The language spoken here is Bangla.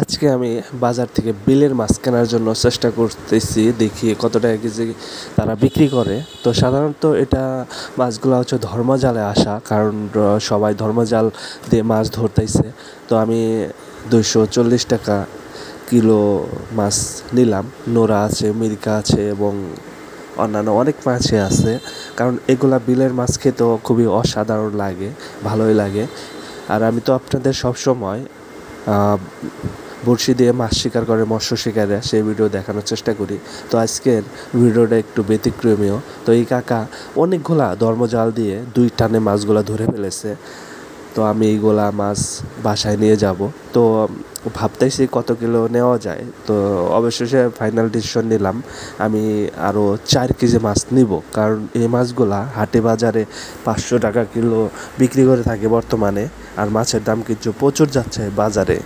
আজকে আমি বাজার থেকে বিলের মাছ কেনার জন্য চেষ্টা করতেছি, দেখি কত টাকা কেজি তারা বিক্রি করে। তো সাধারণত এটা মাছগুলো হচ্ছে ধর্মজালে আসা, কারণ সবাই ধর্মজাল দিয়ে মাছ ধরতেছে। তো আমি দুইশো চল্লিশ টাকা কিলো মাছ নিলাম। নোরা আছে, মিরিকা আছে এবং অন্যান্য অনেক মাছই আছে। কারণ এগুলা বিলের মাছ খেতেও খুবই অসাধারণ লাগে, ভালোই লাগে। আর আমি তো আপনাদের সবসময় বড়শি দিয়ে মাছ শিকার করে, মৎস্য শিকারে সেই ভিডিও দেখানোর চেষ্টা করি। তো আজকের ভিডিওটা একটু ব্যতিক্রমীয় তো এই কাকা অনেকগুলা ধর্মজাল দিয়ে দুই টানে মাছগুলো ধরে ফেলেছে। তো আমি এইগুলা মাছ বাসায় নিয়ে যাব। তো ভাবতেছি কত কিলো নেওয়া যায়। তো অবশেষে ফাইনাল ডিসিশন নিলাম। আমি আরও চার কেজি মাছ নিব। কারণ এই মাছগুলা হাটে বাজারে পাঁচশো টাকা কিলো বিক্রি করে থাকে বর্তমানে। আর মাছের দাম কিছু প্রচুর যাচ্ছে বাজারে।